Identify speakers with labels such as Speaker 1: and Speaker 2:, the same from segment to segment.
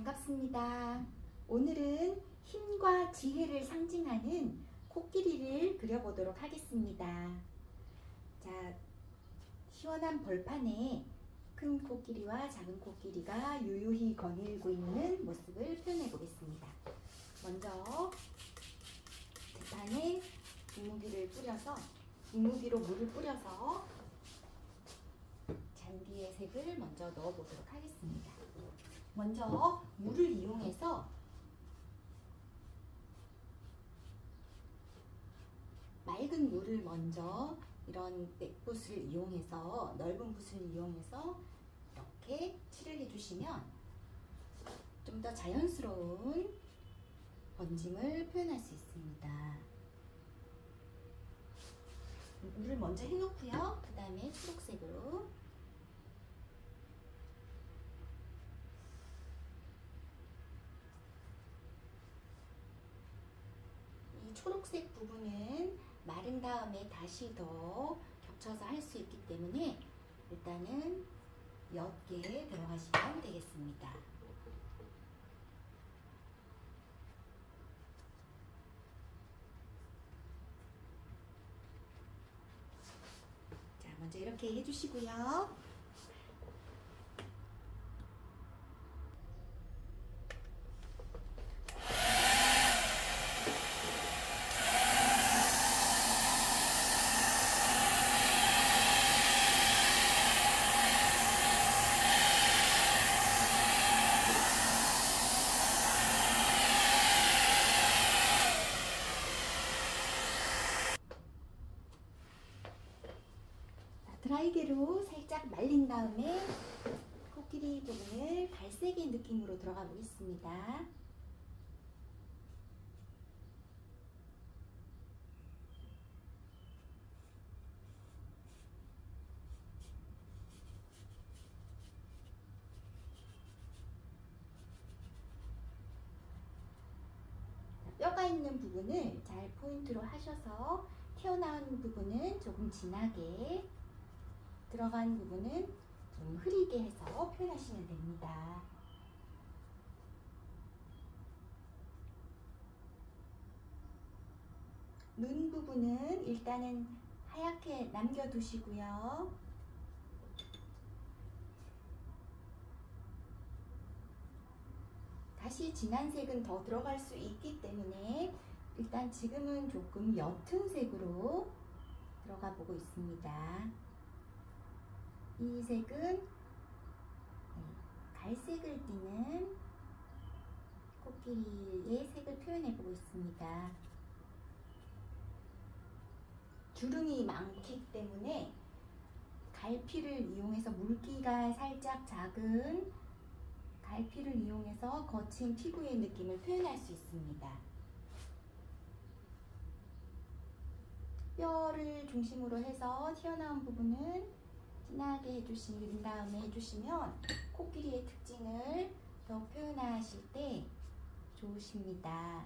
Speaker 1: 반갑습니다. 오늘은 힘과 지혜를 상징하는 코끼리를 그려보도록 하겠습니다. 자, 시원한 벌판에 큰 코끼리와 작은 코끼리가 유유히 거닐고 있는 모습을 표현해 보겠습니다. 먼저 대판에 분무기를 뿌려서 분무기로 물을 뿌려서 잔디의 색을 먼저 넣어 보도록 하겠습니다. 먼저 물을 이용해서 맑은 물을 먼저 이런 맥붓을 이용해서 넓은 붓을 이용해서 이렇게 칠을 해주시면 좀 더 자연스러운 번짐을 표현할 수 있습니다. 물을 먼저 해놓고요. 그 다음에 초록색으로 이 초록색 부분은 마른 다음에 다시 더 겹쳐서 할 수 있기 때문에 일단은 옅게 들어가시면 되겠습니다. 자, 먼저 이렇게 해주시고요. 드라이기로 살짝 말린 다음에 코끼리 부분을 갈색의 느낌으로 들어가 보겠습니다. 뼈가 있는 부분을 잘 포인트로 하셔서 튀어나온 부분은 조금 진하게 들어간 부분은 좀 흐리게 해서 표현하시면 됩니다. 눈 부분은 일단은 하얗게 남겨두시고요. 다시 진한 색은 더 들어갈 수 있기 때문에 일단 지금은 조금 옅은 색으로 들어가 보고 있습니다. 이 색은 갈색을 띠는 코끼리의 색을 표현해 보고 있습니다. 주름이 많기 때문에 갈피를 이용해서 물기가 살짝 작은 갈피를 이용해서 거친 피부의 느낌을 표현할 수 있습니다. 뼈를 중심으로 해서 튀어나온 부분은 진하게 해주신 다음에 해주시면 코끼리의 특징을 더 표현하실 때 좋으십니다.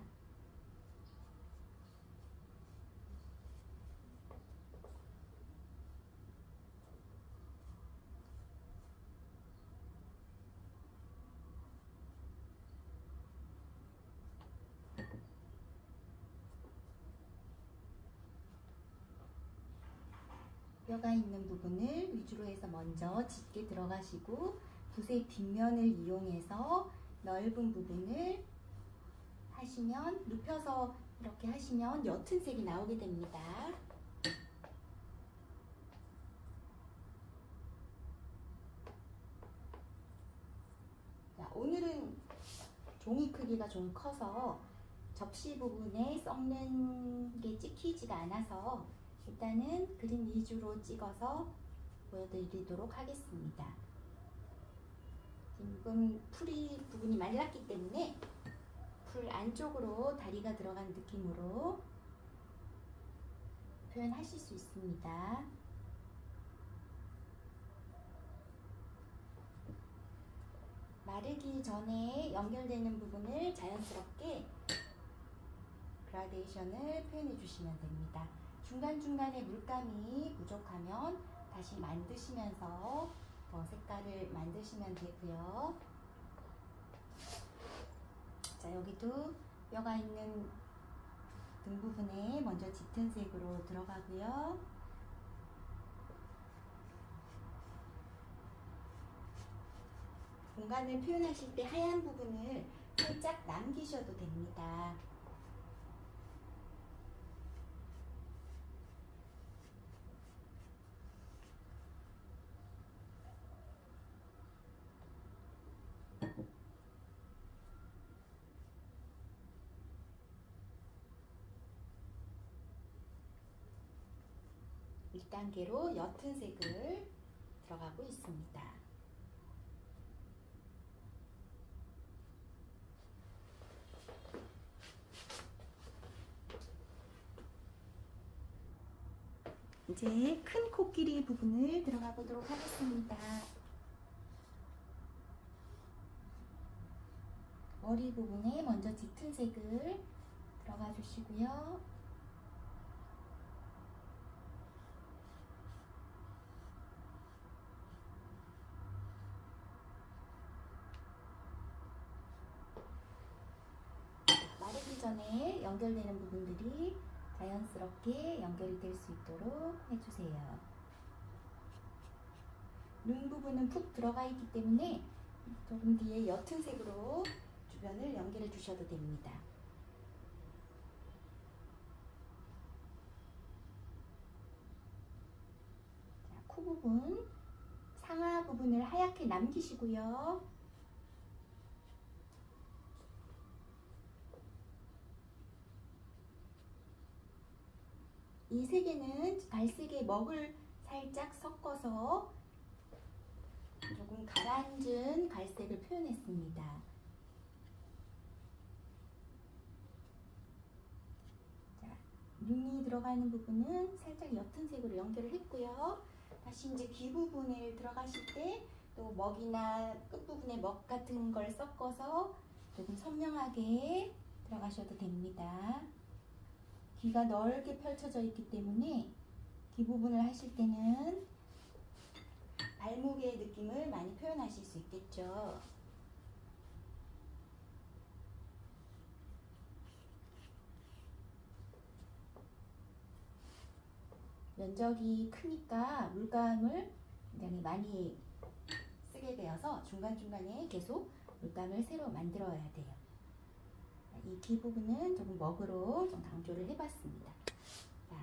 Speaker 1: 뼈가 있는 부분을 위주로 해서 먼저 짙게 들어가시고 붓의 뒷면을 이용해서 넓은 부분을 하시면 눕혀서 이렇게 하시면 옅은 색이 나오게 됩니다. 자, 오늘은 종이 크기가 좀 커서 접시 부분에 썩는 게 찍히지가 않아서 일단은 그림 위주로 찍어서 보여드리도록 하겠습니다. 지금 풀이 부분이 말랐기 때문에 풀 안쪽으로 다리가 들어간 느낌으로 표현하실 수 있습니다. 마르기 전에 연결되는 부분을 자연스럽게 그라데이션을 표현해 주시면 됩니다. 중간중간에 물감이 부족하면 다시 만드시면서 더 색깔을 만드시면 되고요. 여기도 뼈가 있는 등 부분에 먼저 짙은 색으로 들어가고요. 공간을 표현하실 때 하얀 부분을 살짝 남기셔도 됩니다. (1단계로) 옅은 색을 들어가고 있습니다. 이제 큰 코끼리 부분을 들어가 보도록 하겠습니다. 머리 부분에 먼저 짙은 색을 들어가 주시고요. 전에 연결되는 부분들이 자연스럽게 연결이 될 수 있도록 해주세요. 눈 부분은 푹 들어가 있기 때문에 조금 뒤에 옅은 색으로 주변을 연결해 주셔도 됩니다. 자, 코 부분, 상하 부분을 하얗게 남기시고요. 이 색에는 갈색에 먹을 살짝 섞어서 조금 가라앉은 갈색을 표현했습니다. 자, 눈이 들어가는 부분은 살짝 옅은 색으로 연결을 했고요. 다시 이제 귀 부분을 들어가실 때 또 먹이나 끝부분에 먹 같은 걸 섞어서 조금 선명하게 들어가셔도 됩니다. 귀가 넓게 펼쳐져 있기 때문에 귀 부분을 하실 때는 발목의 느낌을 많이 표현하실 수 있겠죠. 면적이 크니까 물감을 굉장히 많이 쓰게 되어서 중간중간에 계속 물감을 새로 만들어야 돼요. 이 귀 부분은 조금 먹으로 좀 강조를 해봤습니다. 자,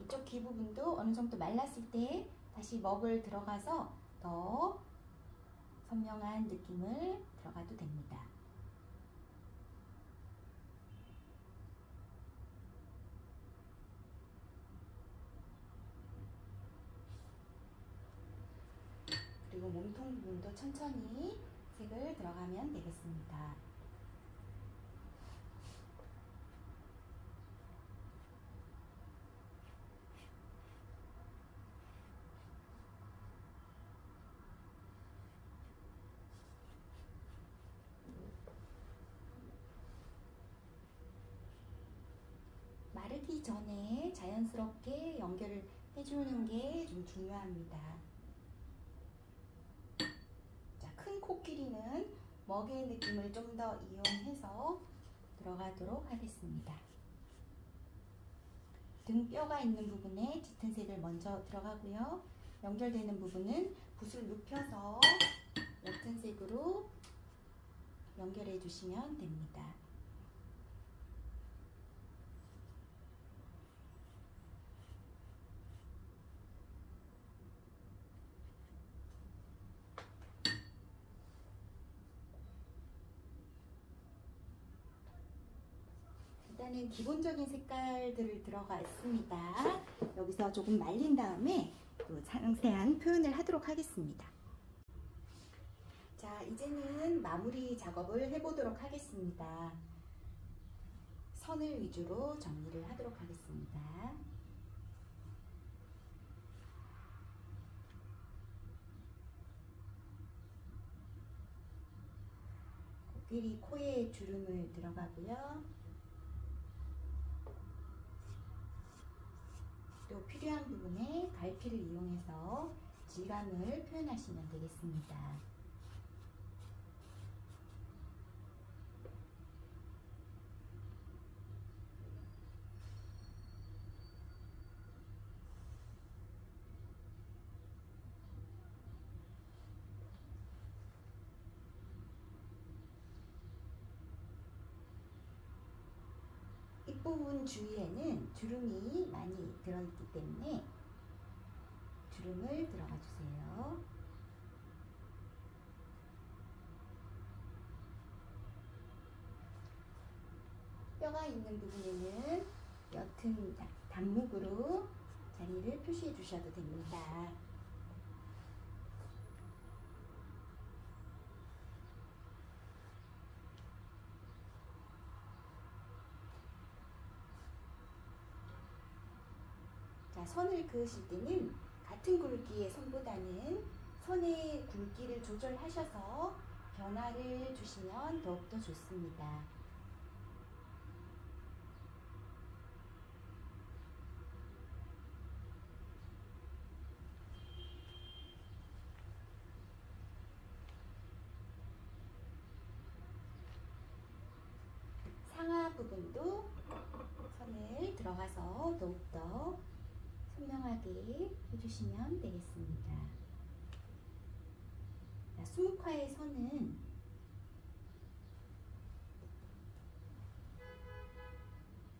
Speaker 1: 이쪽 귀 부분도 어느 정도 말랐을 때 다시 먹을 들어가서 더 선명한 느낌을 들어가도 됩니다. 그리고 몸통 부분도 천천히 색을 들어가면 되겠습니다. 마르기 전에 자연스럽게 연결을 해주는 게 좀 중요합니다. 자, 큰 코끼리는 먹의 느낌을 좀 더 이용해서 들어가도록 하겠습니다. 등뼈가 있는 부분에 짙은 색을 먼저 들어가고요. 연결되는 부분은 붓을 눕혀서 옅은 색으로 연결해 주시면 됩니다. 일단은 기본적인 색깔들을 들어가 있습니다. 여기서 조금 말린 다음에 또 상세한 표현을 하도록 하겠습니다. 자, 이제는 마무리 작업을 해보도록 하겠습니다. 선을 위주로 정리를 하도록 하겠습니다. 코끼리 코에 주름을 들어가고요. 또 필요한 부분에 갈피를 이용해서 질감을 표현하시면 되겠습니다. 부분 주위에는 주름이 많이 들어있기 때문에 주름을 들어가 주세요. 뼈가 있는 부분에는 옅은 단묵으로 자리를 표시해 주셔도 됩니다. 자, 선을 그으실 때는 같은 굵기의 선보다는 선의 굵기를 조절하셔서 변화를 주시면 더욱더 좋습니다. 상하 부분도 선을 들어가서 더욱더 선명하게 해주시면 되겠습니다. 수묵화의 선은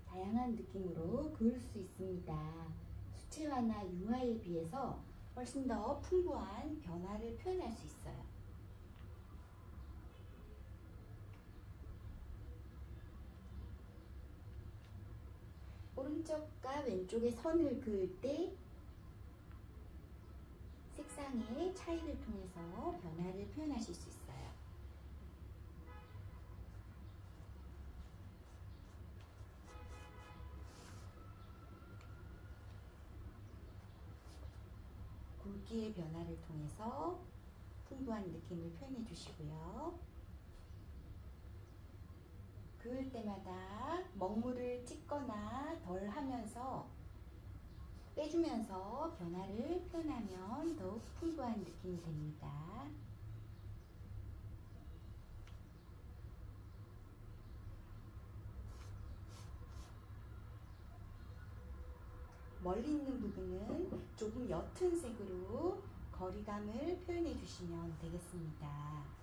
Speaker 1: 다양한 느낌으로 그을 수 있습니다. 수채화나 유화에 비해서 훨씬 더 풍부한 변화를 표현할 수 있어요. 오른쪽과 왼쪽의 선을 그을 때 색상의 차이를 통해서 변화를 표현하실 수 있어요. 굵기의 변화를 통해서 풍부한 느낌을 표현해 주시고요. 그을 때마다 먹물을 찍거나 덜 하면서 빼주면서 변화를 표현하면 더욱 풍부한 느낌이 됩니다. 멀리 있는 부분은 조금 옅은 색으로 거리감을 표현해 주시면 되겠습니다.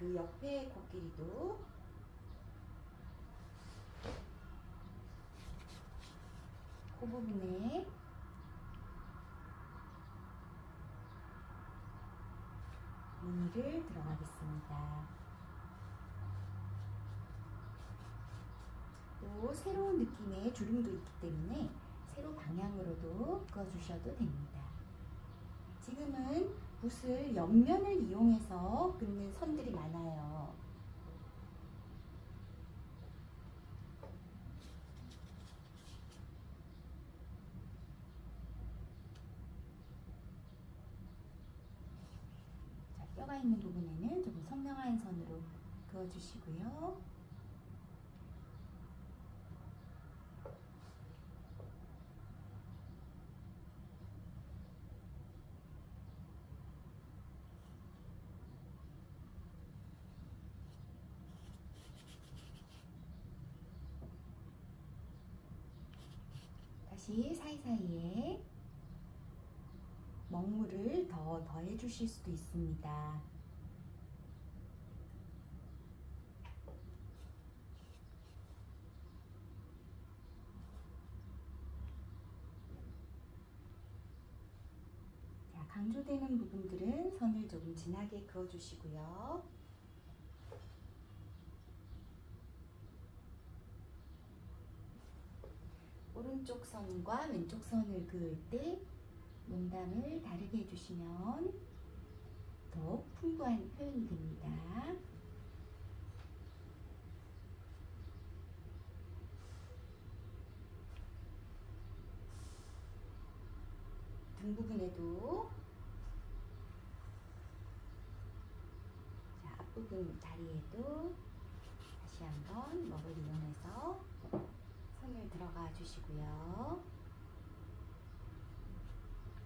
Speaker 1: 그 옆에 코끼리도 그 부분에 무늬를 들어가겠습니다. 또 새로운 느낌의 주름도 있기 때문에 세로 방향으로도 그어주셔도 됩니다. 붓을 옆면을 이용해서 긋는 선들이 많아요. 자, 뼈가 있는 부분에는 조금 선명한 선으로 그어주시고요. 다시 사이사이에 먹물을 더 더해 주실 수도 있습니다. 자, 강조되는 부분들은 선을 조금 진하게 그어 주시고요. 오른쪽 선과 왼쪽 선을 그을 때 농담을 다르게 해주시면 더 풍부한 표현이 됩니다. 등 부분에도 자, 앞부분 다리에도 다시 한번 먹을 이용해서 손을 들어가 주시고요.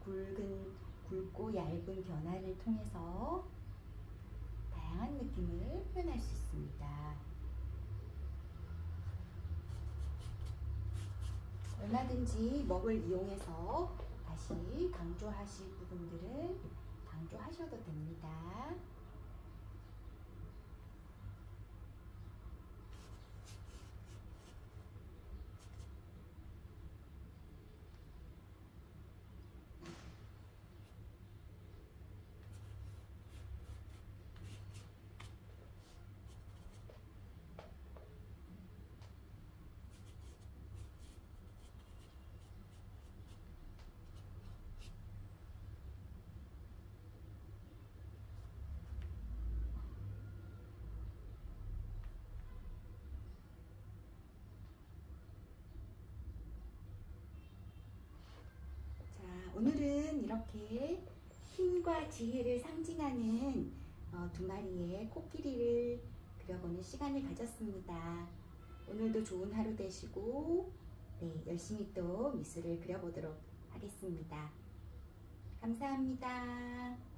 Speaker 1: 굵은, 굵고 얇은 변화를 통해서 다양한 느낌을 표현할 수 있습니다. 얼마든지 먹을 이용해서 다시 강조하실 부분들은 강조하셔도 됩니다. 이렇게 힘과 지혜를 상징하는 어, 두 마리의 코끼리를 그려보는 시간을 가졌습니다. 오늘도 좋은 하루 되시고 네, 열심히 또 미술을 그려보도록 하겠습니다. 감사합니다.